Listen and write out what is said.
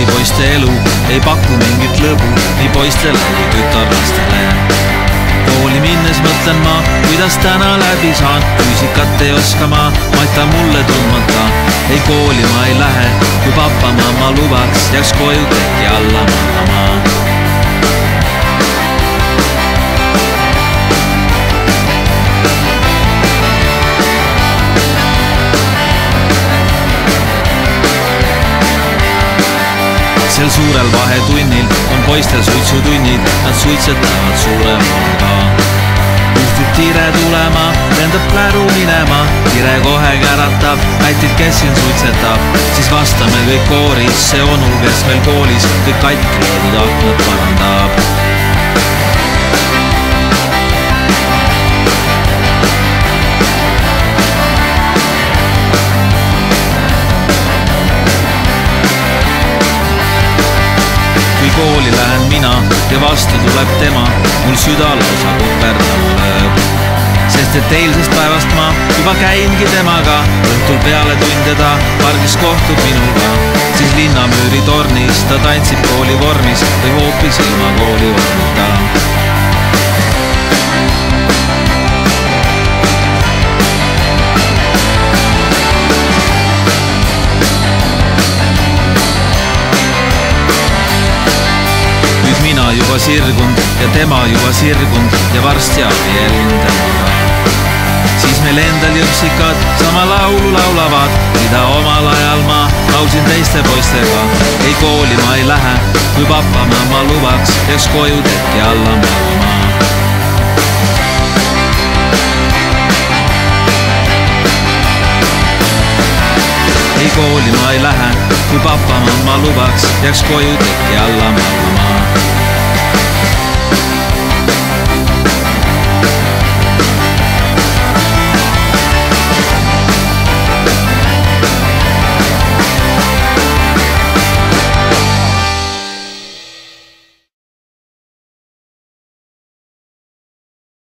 koolipoiste elu ei paku mingit lõbu ei poistele kui tütarlastele. kooli minnes mõtlen ma, kuidas täna läbi saan, füüsikat ei oska ma, mata mulle tundmata. ei kooli ma ei lähe, kui papa-mamma lubaks, jääks koju teki alla. Sel suurel vahetunnil on poistel suitsutunnid, nad suitsetavad suure hooga. juhtub tire tulema, lendab pläru minema, tire kohe käratab, ätid, kes siin suitsetab, siis vastame kõik kooris, see onu, kes veel koolis kõik katki aknad parandab kooli lähen mina ja vastu tuleb tema, mul süda lausa koperdama lööb. sest et eilsest päevast ma juba käingi temaga, õhtul peale tunde ta pargis kohtub minuga, siis linnamüüri tornis ta tantsib koolivormis või hoopis ilma koolivormita mina sirgunud ja tema juba sirgunud ja varsti abiellun temaga. siis meil endal jõmpsikad sama laulu laulavad, mida omal ajal ma laulsin teiste poistega. ei kooli ma ei lähe, kui papa-mamma lubaks, jääks koju teki alla magama ei kooli ma ei lähe, kui papa-mamma lubaks, jääks koju teki alla magama